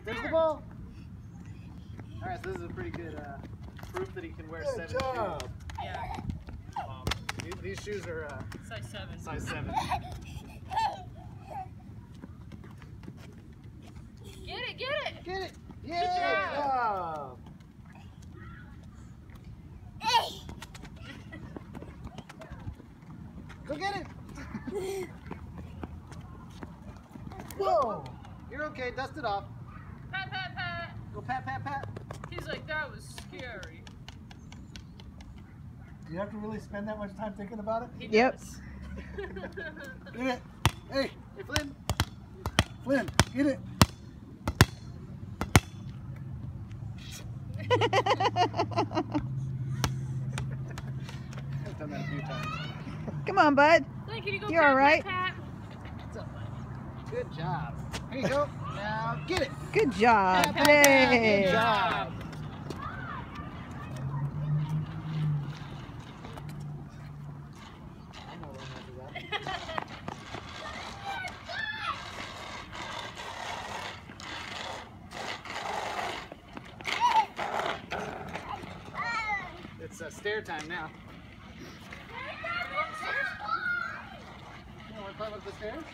right There's there. the ball. All right, so this is a pretty good uh, proof that he can wear Good seven job. shoes. Yeah, Um, these, these shoes are uh, size seven. size seven. Get it, get it. Get it. Good Yeah. Good job. Go get it. Whoa. You're okay. Dust it off. Pat, pat, pat. Go pat, pat, pat. He's like, that was scary. Do you have to really spend that much time thinking about it? He Yep. Get it. Hey, Hey, Flynn. Flynn, get it. I've done that a few times. Come on, bud. Flynn, can you go You're pat, all right. pat, What's up, buddy? Good job. Here you go. Now get it. Good job. Pat. Hey. Good job. I know when I do that. pat? It's uh, stair time now. You want to climb up the stairs?